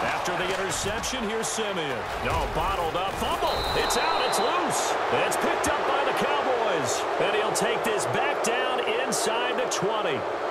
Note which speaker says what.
Speaker 1: After the interception, here's Simeon. No, bottled up. Fumble. It's out. It's loose. It's picked up by the Cowboys. And he'll take this back down inside the 20.